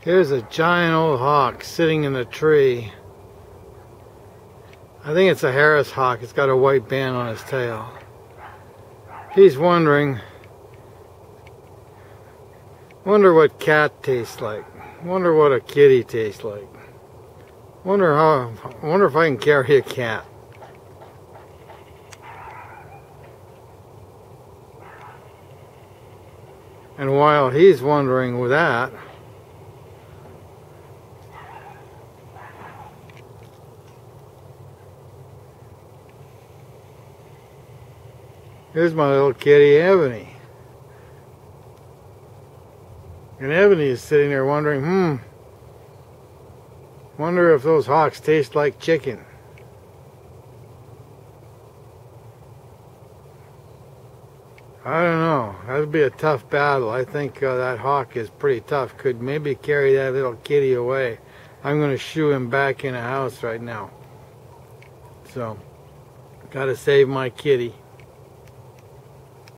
Here's a giant old hawk sitting in a tree. I think it's a Harris hawk. It's got a white band on his tail. He's wondering, wonder what cat tastes like. Wonder what a kitty tastes like. Wonder how, wonder if I can carry a cat. And while he's wondering with that, here's my little kitty Ebony. And Ebony is sitting there wondering, hmm, wonder if those hawks taste like chicken. I don't know. That'd be a tough battle. I think uh, that hawk is pretty tough. Could maybe carry that little kitty away. I'm going to shoo him back in the house right now. So, got to save my kitty.